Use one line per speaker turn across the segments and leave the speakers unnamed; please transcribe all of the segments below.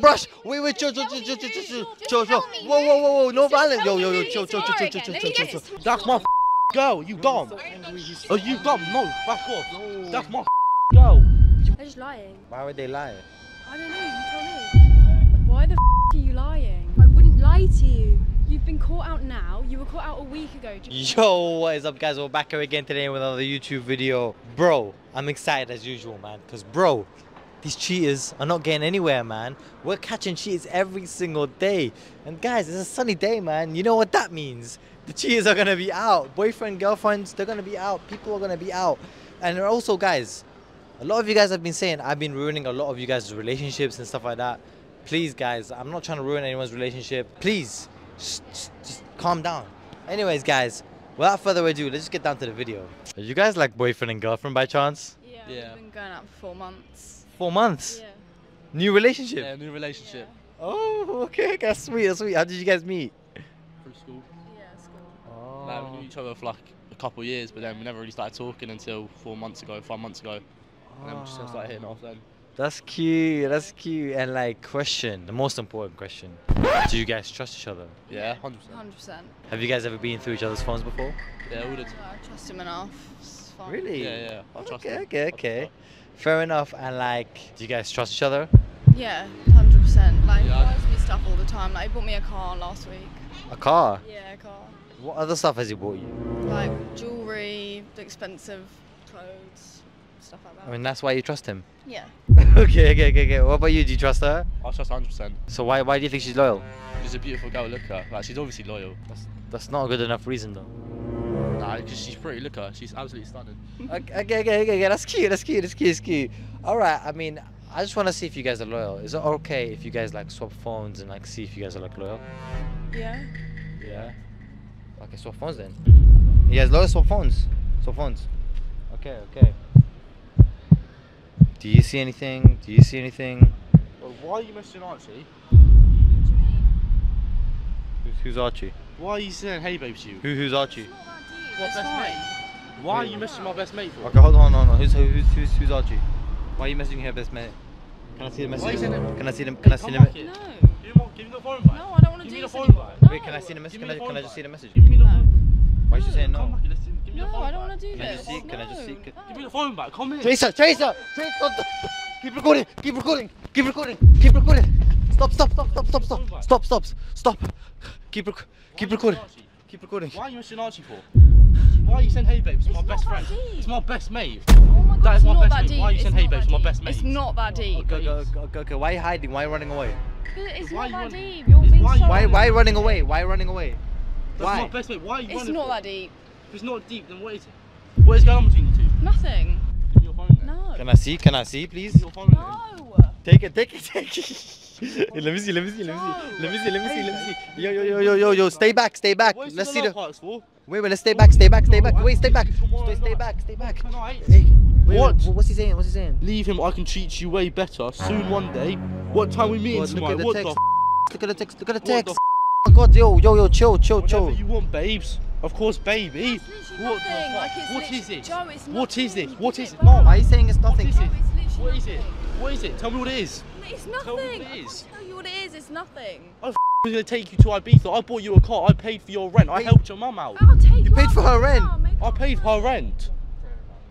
brush. Wait, wait, chill, chill, chill, chill, chill, chill, chill, chill. Whoa, whoa, whoa, whoa, no violence. Yo, yo, yo, chill, chill, chill, chill, chill, chill, chill.
That's my girl. You dumb. Oh, you dumb. No, back off. That's my girl.
They're just lying.
Why would they lie?
I don't know, you tell me. Why the f are you lying? I wouldn't lie to you. You've been caught out now. You were caught out a week ago.
Yo, what is up, guys? We're back here again today with another YouTube video. Bro, I'm excited as usual, man. Because, bro, these cheaters are not getting anywhere, man. We're catching cheaters every single day. And, guys, it's a sunny day, man. You know what that means? The cheaters are going to be out. Boyfriend, girlfriends, they're going to be out. People are going to be out. And also, guys, a lot of you guys have been saying I've been ruining a lot of you guys' relationships and stuff like that. Please, guys, I'm not trying to ruin anyone's relationship. Please, just, just, just calm down. Anyways, guys, without further ado, let's just get down to the video. Are you guys like boyfriend and girlfriend by chance?
Yeah,
Yeah.
we've been going out for four months.
Four months.
Yeah.
New relationship.
Yeah, new relationship.
Oh, okay, that's sweet. That's sweet. How did you guys meet?
Through school.
Yeah, school.
Oh.
Like, we knew each other for like a couple of years, but then we never really started talking until four months ago, five months ago. And then we just ah. started hitting off then.
That's cute. That's cute. And like, question, the most important question: Do you guys trust each other?
Yeah, 100%.
Hundred percent.
Have you guys ever been through each other's phones before?
Yeah, all the time.
I trust him enough. It's fine.
Really?
Yeah, yeah. I trust
Okay,
him.
okay,
I
okay.
Her.
Fair enough. And like, do you guys trust each other?
Yeah, hundred percent. Like he
Yeah, I-
buys me stuff all the time. Like he bought me a car last week.
A car.
Yeah, a car.
What other stuff has he bought you?
Like jewelry, expensive clothes, stuff like that.
I mean, that's why you trust him.
yeah.
okay, okay, okay, okay. What about you? Do you trust her?
I trust 100%.
So why why do you think she's loyal?
She's a beautiful girl, look at her. Like, she's obviously loyal.
That's that's not a good enough reason though.
Nah, because she's pretty, look at her. She's absolutely stunning.
okay, okay, okay, okay, okay. That's cute. That's cute. That's cute. That's cute. All right. I mean, I just want to see if you guys are loyal. Is it okay if you guys like swap phones and like see if you guys are like loyal?
Yeah.
Yeah. Okay, swap phones then. You guys loyal? Swap phones. Swap phones. Okay, okay. Do you see anything? Do you see anything?
Well, why are you messaging Archie?
What do you mean?
Who's, who's Archie?
Why are you saying hey babe to you?
Who, who's Archie?
It's not that deep.
What best
fine.
mate? Why are you messaging my best mate for?
Okay, hold on, hold on. Who's who's who's, who's Archie? Why are you messaging her best mate? Can I see the message?
you saying that?
Can I see them? Can I see
Come
them?
No.
Give me, the phone back.
No, I don't want to do this
the phone
anymore.
back.
Wait, can I see the message? Can I, can I just see the message?
Give me the phone.
Why is she saying no?
back here, listen. Give the
No,
phone
I don't
back.
want to do
Can I
this.
just see- can I just see-
No.
can-
Give me the phone back. Come here.
Tracer, Tracer, Tracer, stop, stop. Keep recording, keep recording, keep recording, keep recording. Stop, stop, stop, stop, stop, stop, stop, stop, stop. Keep, rec- keep
Why are you
recording, keep recording.
Why are you messaging Archie for? Why are you saying hey babe? It's my best friend.
deep.
It's my best mate.
Oh my god,
That is
it's
my
not
best
that
mate.
deep.
Why are you saying hey
not
babe? It's my best mate.
It's not that oh, deep.
Go, go, go, go, okay. Why are you hiding? Why are you running away?
It's
Why
not that deep. You're being
Why-
so
Why, why are you running away? Why are you running away?
That's
Why?
my best mate. Why are you
It's
running
not that deep.
If it's not deep, then what is it? What is going on between you two?
Nothing.
Give me your phone then.
No.
Can I see? Can I see, please?
Give your phone.
No.
Take it, take it, take it. let me see, let me see, let me see, let me see, let me see, let me see. Yo, yo, yo, yo, yo, yo, stay back, stay back. Let's
the
see
love
the.
Parts for?
Wait, wait, let's stay back, stay back, stay back. Wait, stay back. Stay, stay back, stay back. Hey, wait,
What?
wait, what's he saying? What's he saying?
Leave him. I can treat you way better soon one day. What time we meeting
God, look at the
What
text.
the
Look at the text. Look at the
What the
text. Oh my God, yo, yo, yo, chill, chill,
Whatever
chill.
you want, babes. Of course, baby. What the
Like, it's
What
literally-
is it?
Joe,
What is it? What
Give
is
it
it? Mom.
Why are you saying it's nothing?
What is it? What is it? What is it? Tell me what it is.
It's
Tell me
nothing.
what
I can't tell you what it is. It's nothing.
I'm gonna take you to Ibiza. I bought you a car. I paid for your rent. I helped your mum out.
I'll take
You
you
paid for her rent.
I paid
for
her rent.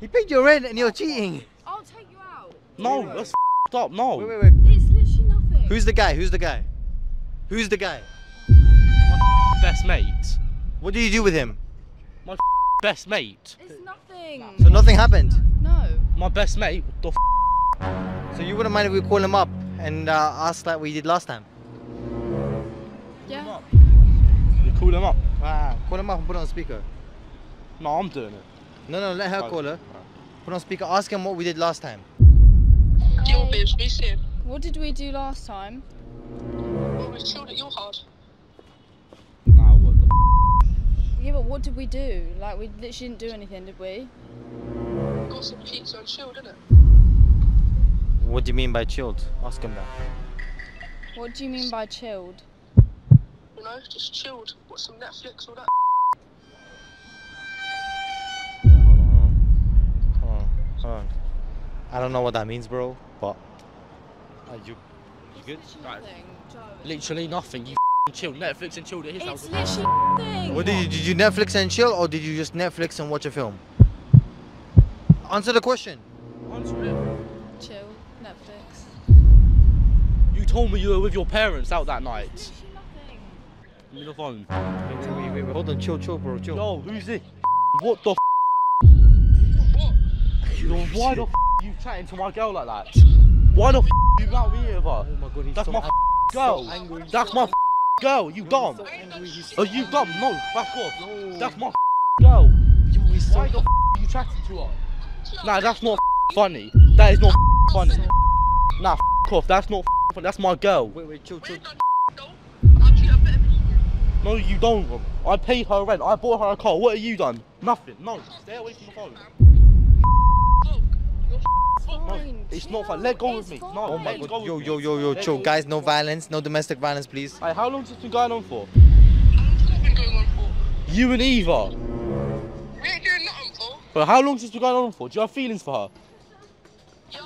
He paid your rent and you're cheating.
I'll take you out.
No, that's f***ed up. No.
Wait, wait, wait.
It's literally nothing.
Who's the guy? Who's the guy? Who's the guy?
My best mate.
What did you do with him?
My best mate.
It's nothing.
So nothing happened.
No.
My best mate. What the f-
So you wouldn't mind if we call him up and uh, ask like we did last time?
Yeah.
You call him up.
Ah, call him up and put it on speaker.
No, I'm doing it.
No, no, let her
Oh,
call her. Put on speaker. Ask him what we did last time.
Yo, bitch, be safe.
What did we do last time?
Well, we chilled at your house.
Nah, what the f-
Yeah, but what did we do? Like, we literally didn't do anything, did we?
Got some pizza and chilled, didn't it?
What do you mean by chilled? Ask him that.
What do you mean by chilled?
You know, just chilled. Watch some Netflix, all that.
Yeah, hold on, hold on, hold on. I don't know what that means, bro. But uh, you, good?
Right. Literally nothing. You f***ing chilled. Netflix and chilled at his
It's
house.
literally nothing.
What did you, did you Netflix and chill or did you just Netflix and watch a film? Answer the question.
Answer it.
Chill. Netflix.
You told me you were with your parents out that night.
Literally nothing.
Give me the phone.
Wait, wait, wait, wait, hold on, chill, chill, bro, chill.
Yo, who's this? What the f? Yo, why the f you chatting to my girl like that? Why the f you out me with her?
Oh my god, he's
That's
so
my f- girl.
angry.
That's my f- girl. You dumb.
so so
Are you dumb? No, back off.
No.
That's my f- girl.
Yo, he's so
Why the f you chatting to her? Nah, that's not funny. That is not funny. Nah, f off. That's not funny. That's my girl.
Wait, wait, chill, chill.
I'll treat her better than you.
No, you don't. I paid her rent. I bought her a car. What have you done? Nothing. No. Stay away from the phone. No, it's not
chill.
fun. Let go
It's
of me. No,
Oh my god,
of
yo, yo, yo, yo, chill. Guys, no violence, no domestic violence, please.
Hey, how long's this been going on for?
How long's that been going on for?
You and Eva.
We ain't doing nothing for.
But how long's this been going on for? Do you have feelings for her?
Yeah,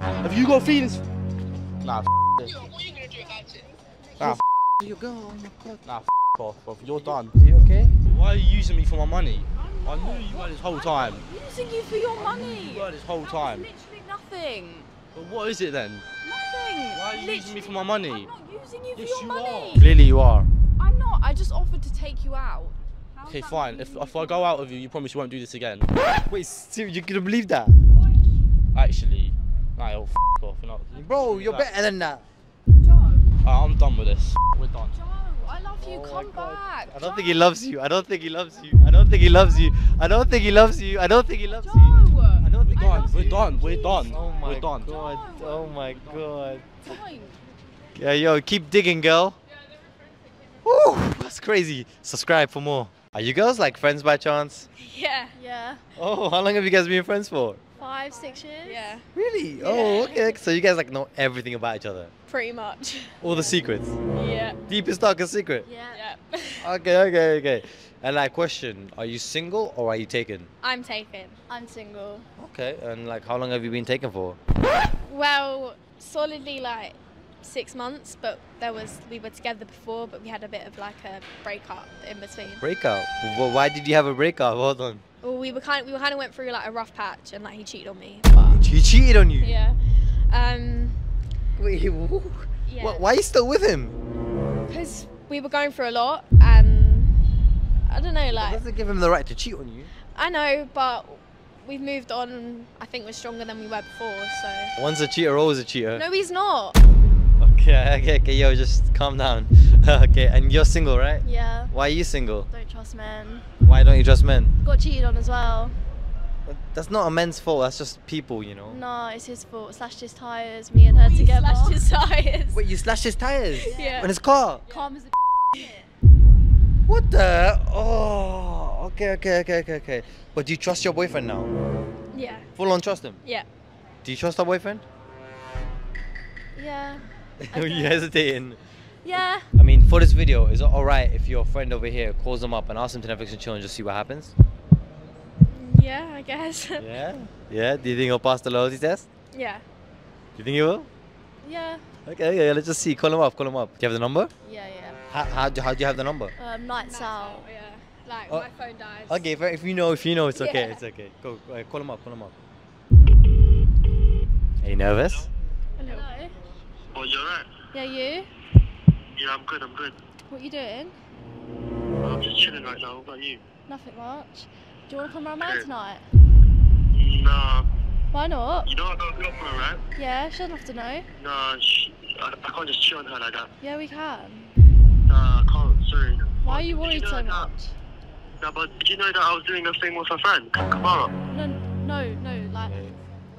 I do.
Have you got feelings? Nah, f.
Yeah, what are you gonna do about it?
Nah, f
Your girl, oh my god.
nah, f off, bro. You're done.
Are you okay?
Why are you using me for my money? I knew you were this whole time.
Using you for your money.
You were this whole
That
time.
literally nothing.
But what is it then?
Nothing.
Why are you using me for my money?
I'm not using you
Yes,
for your
you
money.
are.
Clearly you are.
I'm not. I just offered to take you out. How's
Okay, fine. If, if I go out with you, you promise you won't do this again.
Wait, ser- you couldn't believe that?
Actually, nah, you'll f off. Know,
Bro, you're
Nah.
better than that.
Joe,
Alright, I'm done with this. We're done.
Joe, I love you.
Oh my
Come
God.
back.
I don't think he loves you. I don't think he loves you. I don't think he loves you. I don't think he loves you. I don't think he loves
Joe.
you. I don't think
We're
he
done.
loves
We're done. We're done.
Oh my
We're done.
god. Oh my god. Yeah, yo, keep digging, girl. Woo, that's crazy. Subscribe for more. Are you girls like friends by chance?
Yeah. Yeah.
Oh, how long have you guys been friends for?
Five, six years. Yeah.
Really? Oh, okay. So you guys like know everything about each other.
Pretty much.
All the secrets.
Yeah.
Deepest darkest secret.
Yeah.
Okay, okay, okay. And like question, are you single or are you taken?
I'm taken. I'm single.
Okay, and like how long have you been taken for?
Well, solidly like six months, but there was we were together before, but we had a bit of like a breakup in between.
Breakup. Well, why did you have a breakup? Hold on.
Well, we were kind of, we kind of went through like a rough patch, and like he cheated on me.
He cheated on you.
yeah. Um.
Wait,
Yeah.
wh- why are you still with him?
Because we were going through a lot, and I don't know,
That
like
doesn't give him the right to cheat on you.
I know, but we've moved on. I think we're stronger than we were before. So
Once a cheater, always a cheater.
no, he's not.
Okay, okay, okay, yo, just calm down. okay, and you're single, right?
Yeah,
Why are you single?
don't trust men.
Why don't you trust men?
Got cheated on as well.
That- That's not a man's fault. That's just people, you know.
No, it's his fault. Slashed his tyres, me and her
We
together.
slashed his tires.
Wait, you slashed his tires
Yeah.
on his car.
Calm as a
What the? Oh, okay, okay, okay, okay, okay. But do you trust your boyfriend now?
Yeah.
Full on trust him.
Yeah.
Do you trust our boyfriend?
Yeah.
you hesitating.
Yeah.
I mean, for this video, is it alright if your friend over here calls them up and asks them to Netflix and chill and just see what happens?
Yeah, I guess.
Yeah. Yeah. Do you think he'll pass the loyalty test?
yeah.
Do you think he will?
Yeah.
Okay, Yeah. let's just see. Call him up, call him up. Do you have the number?
Yeah, yeah.
How, how, do, how do you have the number?
Um, nights out.
Yeah. Like
Oh.
my phone dies.
Okay, if, if you know, if you know, it's okay,
Yeah.
it's okay. Go, go ahead, call him up, call him up. Are you nervous?
Hello.
Oh, you're right.
Yeah, you?
Yeah, I'm good, I'm good.
What you doing?
I'm just chilling right now. What about you?
Nothing much. Do you want to come around mine
Okay.
tonight?
Nah,
Why not?
you know I got a girlfriend, right?
Yeah, she doesn't have to know.
Nah, she, I, I can't just cheat on her like that.
Yeah, we can.
Nah, I can't, sorry.
Why are you worried
know
so
that-
much?
Nah, but did you know that I was doing a thing with a friend, Kamara?
No, no, no, like,
Okay.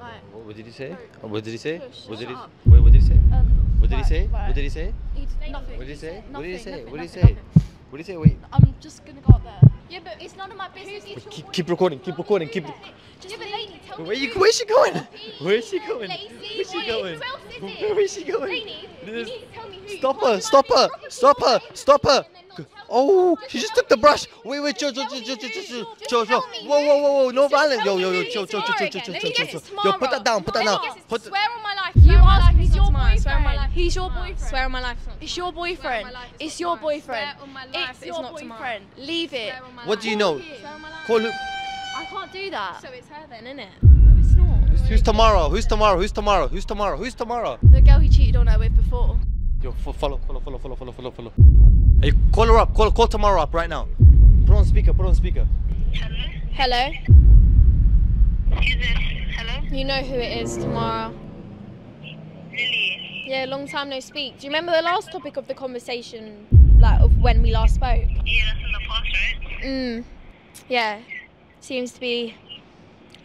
like,
What, what did he say?
No.
Oh, what did he say?
Shush,
What did he?
shut.
Wait, what did he say?
um.
What did he say? What did he say?
Nothing.
What did he say? What did he say? What did he say? What did he say? Wait.
I'm just gonna go up there.
Yeah, but it's none of my business.
Wait, keep, keep recording. Keep recording. Keep.
Just yeah, but lady, tell
Where you? Where's she going? Where's she going?
Lacey,
Where's she going?
who else is it?
Where is she going?
Lainey, you need to tell me.
Stop
you
her! Stop her! Stop her! Stop her!
And then not tell
Oh, she just took the brush. Wait, wait, chill, chill, chill, chill, chill, chill, chill, chill. Whoa, whoa, whoa, whoa, no violence. Yo, yo, yo, chill, chill, chill, chill, chill, chill, chill, chill. Yo, put that down, put that down. Put.
Swear on my life.
You
swear on my
asked
life
me,
it's
he's your
tomorrow. Swear on my
boyfriend.
life.
He's your boyfriend.
Swear on my life. it's
your
tomorrow. Swear on
boyfriend. It's your boyfriend.
Swear on my life
It's
it's
your boyfriend. Leave it.
Swear on my
What do you know?
Swear on my life.
Call who?
I can't do that.
So it's her then, innit?
No, it's not.
Who's Tamara? Who's Tamara? Who's Tamara? Who's Tamara? Who's Tamara?
The girl he cheated on her with before.
Yo, follow, follow, follow, follow, follow, follow, follow. Hey, call her up. Call, call Tamara up right now. Put on speaker. Put on speaker.
Hello. Hello.
Who's this? Hello?
You know who it is Tamara.
Lily.
Yeah, long time no speak. Do you remember the last topic of the conversation, like of when we last spoke?
Yeah, that's in the past, right?
Mm. Yeah. Seems to be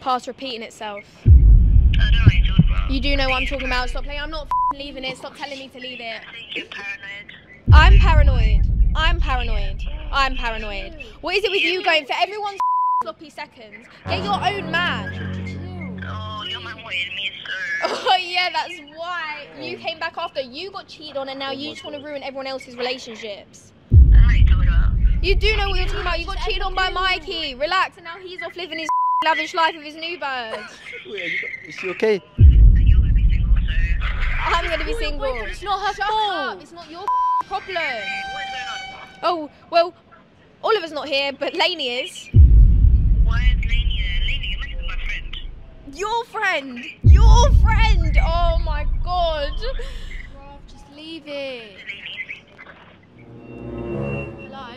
past repeating itself.
I don't know what you're talking about.
You do know what I'm talking about. Stop playing. I'm not f***ing leaving it. Stop telling me to leave it.
I think you're paranoid.
I'm paranoid. I'm paranoid. I'm paranoid. What is it with you going for everyone's sloppy seconds? Get your own man.
Oh, your man wanted me.
Oh yeah, that's why you came back after you got cheated on, and now you just want to ruin everyone else's relationships.
I don't know what you're talking about.
You do know what you're talking about. You got cheated on by Mikey. Relax, and now he's off living his lavish life with his new bird.
Is she okay?
You're gonna be single, so.
I'm gonna be single.
It's not her
Shut
fault.
up. It's not your problem.
What's going on?
Oh well, Oliver's not here, but Lainey is.
Why is Lainey there? Lainey, you're meant to be my friend.
Your friend. Your friend. Oh my god.
Bruv, just leave it. Hello?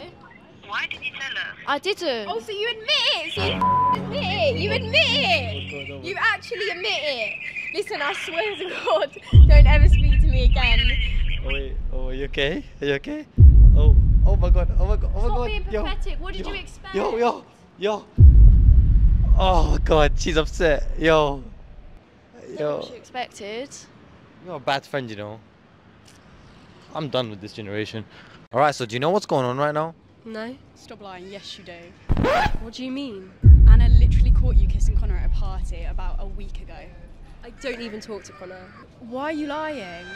Why did you tell her?
I didn't.
Oh, so you admit it? So you admit it? You admit it? You actually admit it? Listen, I swear to God, don't ever speak to me again.
Oh, wait. Oh, are you okay? Are you okay? Oh, oh my god. Oh my god. Oh my
Stop
god.
being
Yo,
pathetic. What did
yo,
you expect?
Yo, yo, yo. Oh my god, she's upset. Yo.
What
Yo.
you expected.
You're a bad friend, you know. I'm done with this generation. Alright, so do you know what's going on right now?
No.
Stop lying. Yes, you do.
What do you mean?
Anna literally caught you kissing Connor at a party about a week ago.
I don't even talk to Connor.
Why are you lying?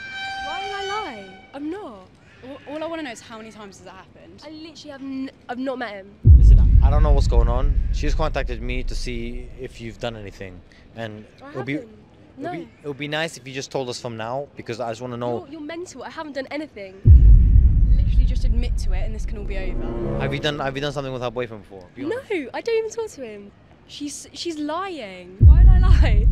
Why would I lie? I'm not.
All, all I want to know is how many times has that happened?
I literally have. N- I've not met him.
Listen, I don't know what's going on. She's contacted me to see if you've done anything. And
I
it'll be,
haven't.
it'll be it'll be nice if you just told us from now because I just want to know
You're, you're mental. I haven't done anything.
Literally just admit to it and this can all be over.
have you done have you done something with her boyfriend before? Be
No. I don't even talk to him. She's she's lying. Why would I lie?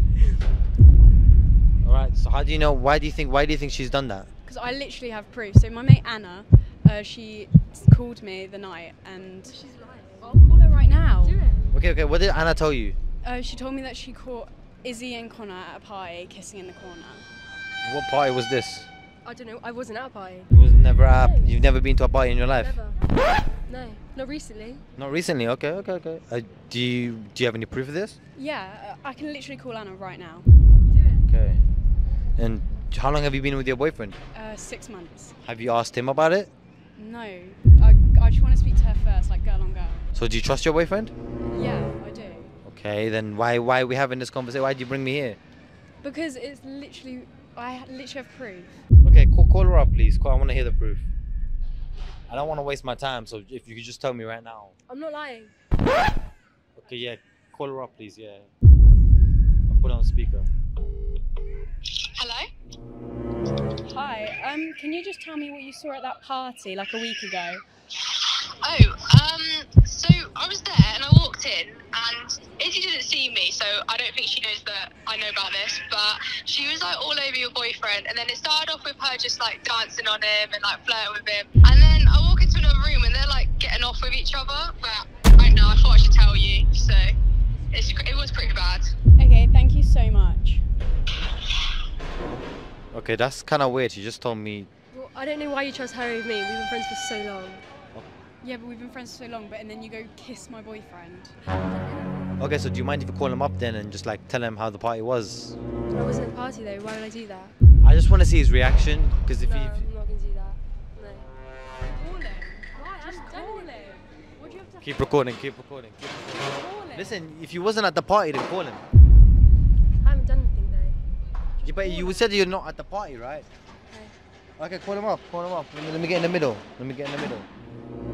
Alright, so how do you know why do you think why do you think she's done that?
Because I literally have proof. So my mate Anna, uh, she called me the night and
She's lying.
I'll call her right now.
Do it.
Okay, okay, what did Anna tell you?
Uh, she told me that she caught Izzy and Connor at a party kissing in the corner.
What party was this?
I don't know. I wasn't at a party.
It was never at,
No.
you've never been to a party in your life?
Never. No, not recently.
Not recently. Okay, okay, okay. Uh, do you do you have any proof of this?
Yeah, uh, I can literally call Anna right now.
Do it.
Okay. And how long have you been with your boyfriend?
Uh, six months.
Have you asked him about it?
No, I, I just want to speak to her first, like girl on girl.
So do you trust your boyfriend?
Yeah, I do.
Okay, then why why are we having this conversation? Why did you bring me here?
Because it's literally, I literally have proof.
Okay, call, call her up, please. Call, I want to hear the proof. I don't want to waste my time, so if you could just tell me right now.
I'm not lying.
Okay, yeah. Call her up, please. Yeah. I'll put it on speaker.
Hello?
Hi, um, can you just tell me what you saw at that party like a week ago?
Oh, um, so I was there and I walked in and Izzy didn't see me, so I don't think she knows that I know about this, but she was like all over your boyfriend and then it started off with her just like dancing on him and like flirting with him. And then I walk into another room and they're like getting off with each other, but I know, I thought I should tell you, so it's, it was pretty bad.
Okay, thank you so much.
Okay, that's kind of weird. She just told me.
Well, I don't know why you chose her over me. We've been friends for so long.
Yeah, but we've been friends for so long, but and then you go kiss my boyfriend.
Okay, so do you mind if you call him up then and just like tell him how the party was?
I wasn't at the party though. Why would I do that?
I just want to see his reaction because if
no,
he.
I'm not gonna do that. No.
Call him.
Why?
Just call him. What do you have to
Keep recording, keep recording, keep recording.
call him?
Listen, if you wasn't at the party, then call him.
I haven't done anything though.
Yeah, but you said you're not at the party, right? Okay, call him up, call him up. Let me, let me get in the middle. Let me get in the middle.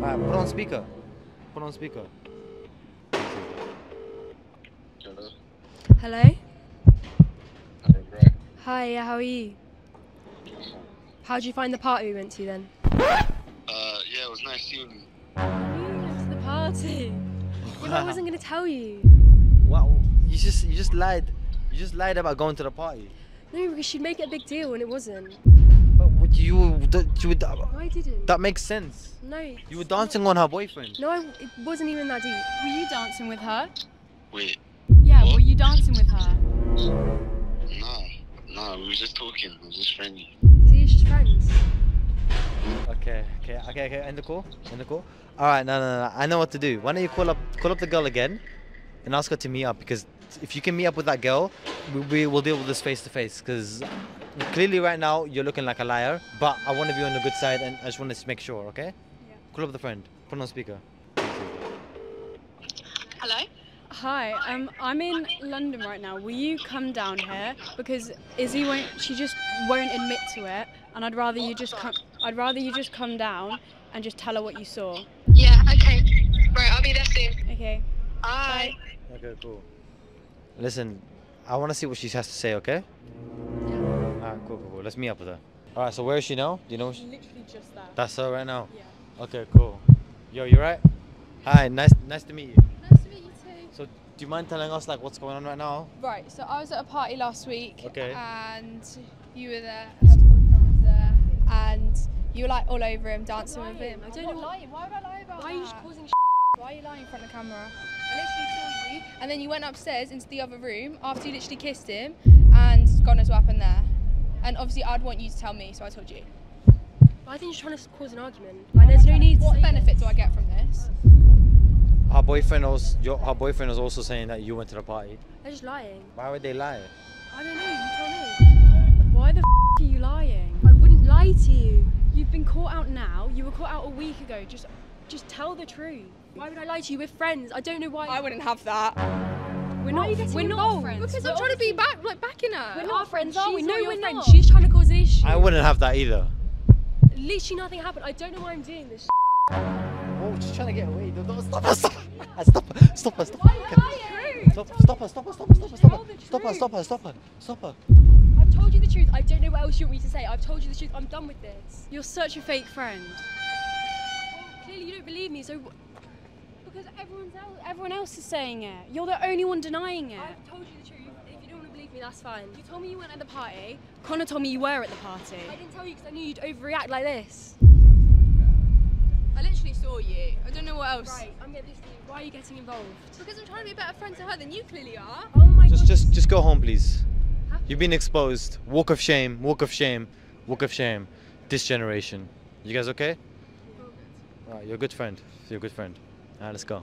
Alright, put on speaker. Put on speaker.
Hello.
Hello?
Hi.
Hi, yeah, how are you? How'd you find the party we went to then?
Uh, yeah, it was nice seeing you.
You went to the party. Yeah, but I wasn't gonna tell you.
Wow, you just you just lied. You just lied about going to the party.
No, because she'd make it a big deal and it wasn't.
But would you, that, you would, uh,
No, I didn't.
that makes sense.
no.
You were dancing on her boyfriend.
No, I, it wasn't even that deep.
Were you dancing with her?
Wait,
Yeah,
What?
were you dancing with her?
No, nah, we were just talking. It was just friendly.
See, it's just friends.
Okay, okay, okay, okay. End the call. End the call. All right, no, no, no. I know what to do. Why don't you call up, call up the girl again, and ask her to meet up because if you can meet up with that girl, we, we will deal with this face to face. Because clearly, right now, you're looking like a liar. But I want to be on the good side, and I just want to make sure. Okay.
Yeah.
Call up the friend. Put on speaker.
Hello?
Hi, um, I'm in London right now. Will you come down here because Izzy won't? She just won't admit to it, and I'd rather you just come. I'd rather you just come down and just tell her what you saw.
Yeah, okay. Right, I'll be there soon.
Okay.
Bye.
Okay, cool. Listen, I want to see what she has to say. Okay. Yeah. Alright, cool, cool, cool. Let's meet up with her. All right. So where is she now? Do you know? where she-
Literally just that.
That's her right now.
Yeah.
Okay, cool. Yo, you right? Hi, nice, nice to meet you.
Nice to meet you too.
So, do you mind telling us like what's going on right now?
Right, so I was at a party last week.
Okay.
And you were there, and her boyfriend was there, and you were like all over him, dancing with him. I don't know lying. Why would I lie about
Why are you
that?
causing
Why are you lying in front of the camera? I literally saw you, and then you went upstairs into the other room after you literally kissed him, and God knows what happened there. And obviously, I'd want you to tell me, so I told you.
I think you're trying to cause an argument. Like, there's no need
What
say
benefit do I get from this?
Her boyfriend was your her boyfriend was also saying that you went to the party.
They're just lying.
Why would they lie?
I don't know, you tell me.
Why the f- are you lying?
I wouldn't lie to you.
You've been caught out now. You were caught out a week ago. Just, just tell the truth.
Why would I lie to you? We're friends. I don't know why.
I wouldn't have that.
We're
Why
not.
are you
we're not friends.
Because
We're
I'm trying to be back, like backing her.
We're not friends, are we? No, we're
friend.
not. She's trying to cause an issue.
I wouldn't have that either.
Literally nothing happened. I don't know why I'm doing this.
Oh, just trying to get away. Don't, don't stop her, stop her, stop her, stop her, stop her. Okay. Stop, stop her, stop her, stop her, stop her, stop her, stop her, stop her, stop her, stop her.
I've told you the truth. I don't know what else you want me to say. I've told you the truth. I'm done with this.
You're such a fake friend.
So
Because everyone else, everyone else is saying it. You're the only one denying it.
I've told you the truth. If you don't want to believe me, that's fine.
You told me you weren't at the party. Connor told me you were at the party.
I didn't tell you because I knew you'd overreact like this.
I literally saw you. I don't know what else.
Right, I'm getting this to you. Why are you getting involved?
Because I'm trying to be a better friend to her than you clearly are.
Oh my
Just,
god.
just, just go home, please.
Huh?
You've been exposed. Walk of shame. Walk of shame. Walk of shame. This generation. You guys okay? You're a good friend. You're a good friend. Alright, let's go.